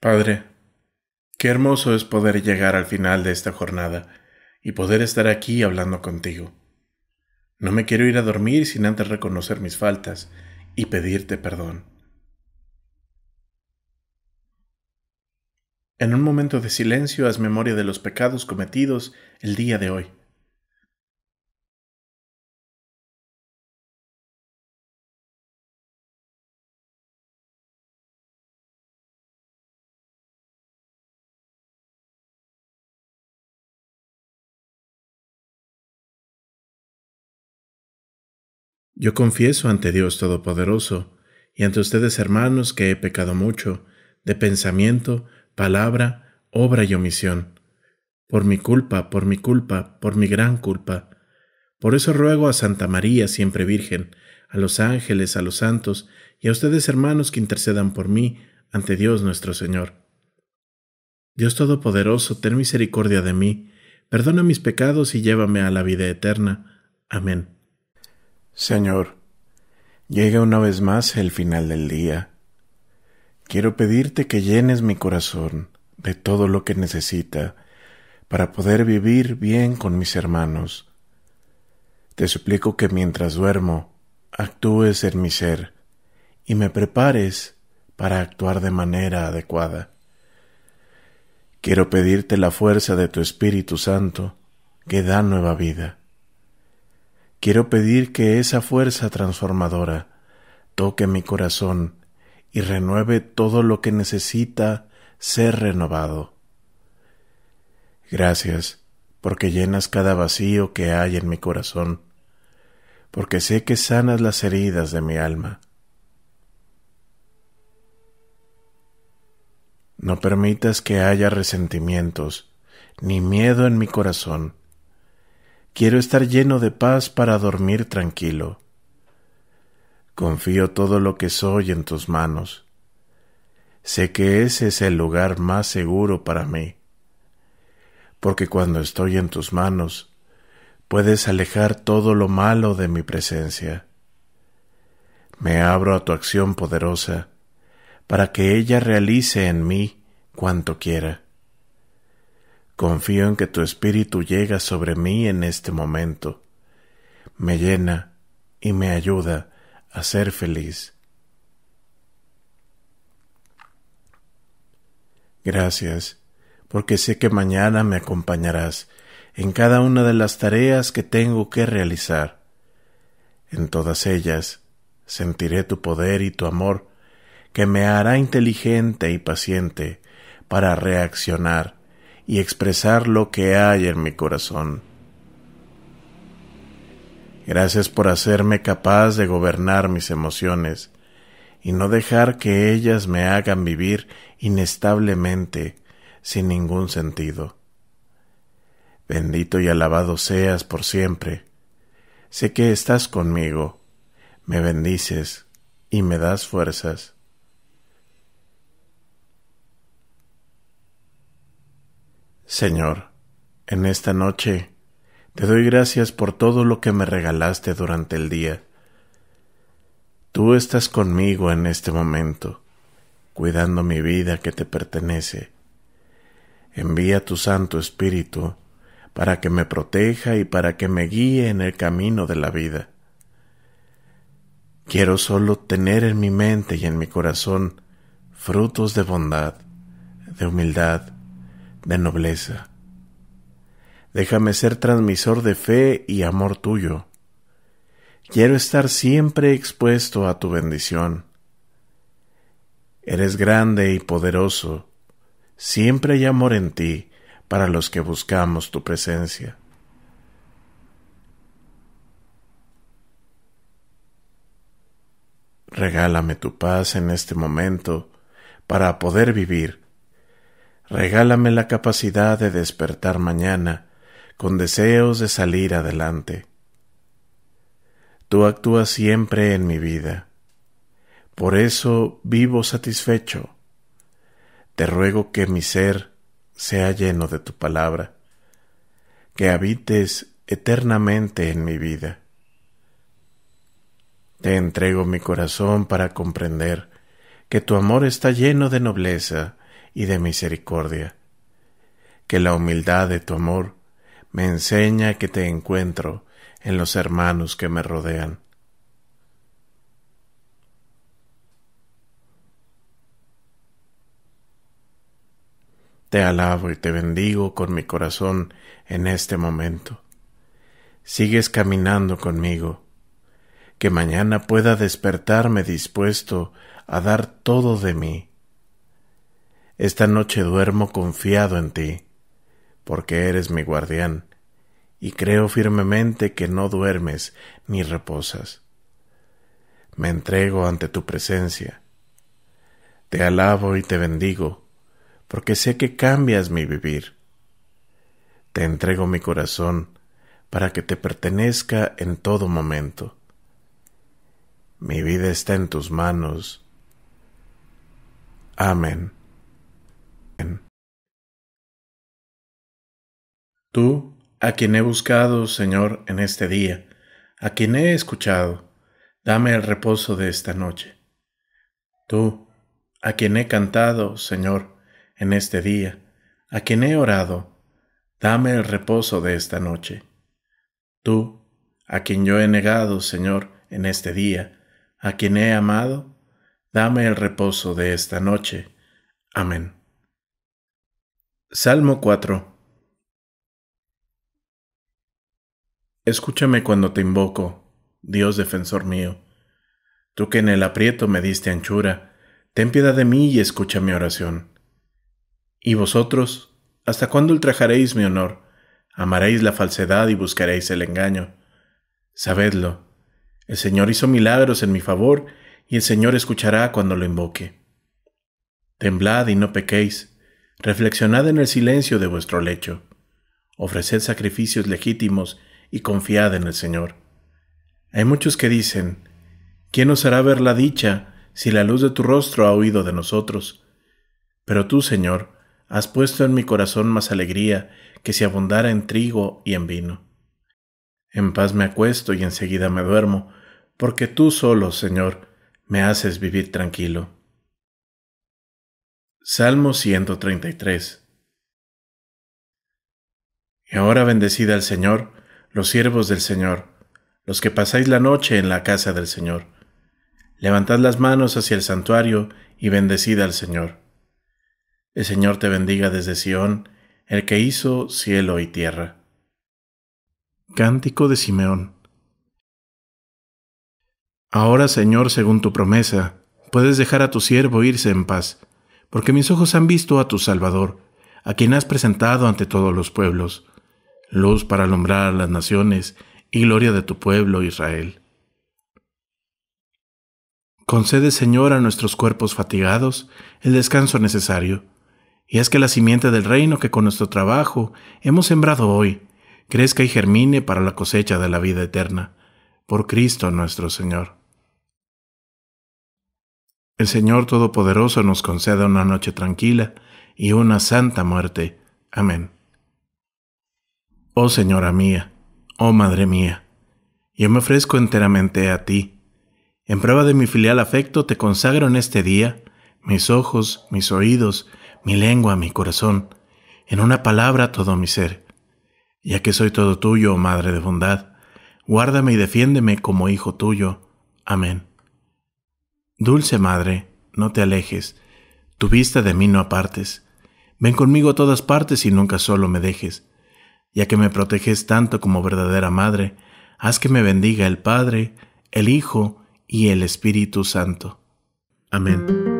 Padre, qué hermoso es poder llegar al final de esta jornada y poder estar aquí hablando contigo. No me quiero ir a dormir sin antes reconocer mis faltas y pedirte perdón. En un momento de silencio haz memoria de los pecados cometidos el día de hoy. Yo confieso ante Dios Todopoderoso y ante ustedes hermanos que he pecado mucho, de pensamiento, palabra, obra y omisión, por mi culpa, por mi culpa, por mi gran culpa. Por eso ruego a Santa María, siempre Virgen, a los ángeles, a los santos, y a ustedes hermanos que intercedan por mí ante Dios nuestro Señor. Dios Todopoderoso, ten misericordia de mí, perdona mis pecados y llévame a la vida eterna. Amén. Señor, llega una vez más el final del día. Quiero pedirte que llenes mi corazón de todo lo que necesita para poder vivir bien con mis hermanos. Te suplico que mientras duermo actúes en mi ser y me prepares para actuar de manera adecuada. Quiero pedirte la fuerza de tu Espíritu Santo que da nueva vida Quiero pedir que esa fuerza transformadora toque mi corazón y renueve todo lo que necesita ser renovado. Gracias porque llenas cada vacío que hay en mi corazón, porque sé que sanas las heridas de mi alma. No permitas que haya resentimientos ni miedo en mi corazón Quiero estar lleno de paz para dormir tranquilo. Confío todo lo que soy en tus manos. Sé que ese es el lugar más seguro para mí, porque cuando estoy en tus manos, puedes alejar todo lo malo de mi presencia. Me abro a tu acción poderosa, para que ella realice en mí cuanto quiera. Confío en que tu espíritu llega sobre mí en este momento, me llena y me ayuda a ser feliz. Gracias, porque sé que mañana me acompañarás en cada una de las tareas que tengo que realizar. En todas ellas sentiré tu poder y tu amor, que me hará inteligente y paciente para reaccionar y expresar lo que hay en mi corazón. Gracias por hacerme capaz de gobernar mis emociones y no dejar que ellas me hagan vivir inestablemente sin ningún sentido. Bendito y alabado seas por siempre. Sé que estás conmigo, me bendices y me das fuerzas. Señor, en esta noche te doy gracias por todo lo que me regalaste durante el día. Tú estás conmigo en este momento, cuidando mi vida que te pertenece. Envía tu Santo Espíritu para que me proteja y para que me guíe en el camino de la vida. Quiero solo tener en mi mente y en mi corazón frutos de bondad, de humildad, de nobleza. Déjame ser transmisor de fe y amor tuyo. Quiero estar siempre expuesto a tu bendición. Eres grande y poderoso. Siempre hay amor en ti para los que buscamos tu presencia. Regálame tu paz en este momento para poder vivir Regálame la capacidad de despertar mañana con deseos de salir adelante. Tú actúas siempre en mi vida. Por eso vivo satisfecho. te ruego que mi ser sea lleno de tu palabra, que habites eternamente en mi vida. Te entrego mi corazón para comprender que tu amor está lleno de nobleza y de misericordia, que la humildad de tu amor me enseña que te encuentro en los hermanos que me rodean. Te alabo y te bendigo con mi corazón en este momento. Sigues caminando conmigo, que mañana pueda despertarme dispuesto a dar todo de mí. Esta noche duermo confiado en ti, porque eres mi guardián, y creo firmemente que no duermes ni reposas. Me entrego ante tu presencia. Te alabo y te bendigo, porque sé que cambias mi vivir. Te entrego mi corazón para que te pertenezca en todo momento. Mi vida está en tus manos. Amén. Tú, a quien he buscado, Señor, en este día, a quien he escuchado, dame el reposo de esta noche. Tú, a quien he cantado, Señor, en este día, a quien he orado, dame el reposo de esta noche. Tú, a quien yo he negado, Señor, en este día, a quien he amado, dame el reposo de esta noche. Amén. Salmo 4 Escúchame cuando te invoco, Dios defensor mío. Tú que en el aprieto me diste anchura, ten piedad de mí y escucha mi oración. ¿Y vosotros? ¿Hasta cuándo ultrajaréis mi honor? Amaréis la falsedad y buscaréis el engaño. Sabedlo, el Señor hizo milagros en mi favor, y el Señor escuchará cuando lo invoque. Temblad y no pequéis, reflexionad en el silencio de vuestro lecho, ofreced sacrificios legítimos y confiad en el Señor. Hay muchos que dicen, ¿quién nos hará ver la dicha si la luz de tu rostro ha huido de nosotros? Pero tú, Señor, Has puesto en mi corazón más alegría que si abundara en trigo y en vino. En paz me acuesto y enseguida me duermo, porque tú solo, Señor, me haces vivir tranquilo. Salmo 133 Y ahora bendecida al Señor, los siervos del Señor, los que pasáis la noche en la casa del Señor. Levantad las manos hacia el santuario y bendecida al Señor. El Señor te bendiga desde Sión, el que hizo cielo y tierra. Cántico de Simeón. Ahora, Señor, según tu promesa, puedes dejar a tu siervo irse en paz, porque mis ojos han visto a tu Salvador, a quien has presentado ante todos los pueblos, luz para alumbrar las naciones y gloria de tu pueblo Israel. Concede, Señor, a nuestros cuerpos fatigados el descanso necesario y es que la simiente del reino que con nuestro trabajo hemos sembrado hoy crezca y germine para la cosecha de la vida eterna, por Cristo nuestro Señor. El Señor Todopoderoso nos conceda una noche tranquila y una santa muerte. Amén. Oh Señora mía, oh Madre mía, yo me ofrezco enteramente a ti. En prueba de mi filial afecto te consagro en este día mis ojos, mis oídos, mi lengua, mi corazón, en una palabra todo mi ser. Ya que soy todo tuyo, oh Madre de bondad, guárdame y defiéndeme como hijo tuyo. Amén. Dulce Madre, no te alejes, tu vista de mí no apartes. Ven conmigo a todas partes y nunca solo me dejes. Ya que me proteges tanto como verdadera Madre, haz que me bendiga el Padre, el Hijo y el Espíritu Santo. Amén.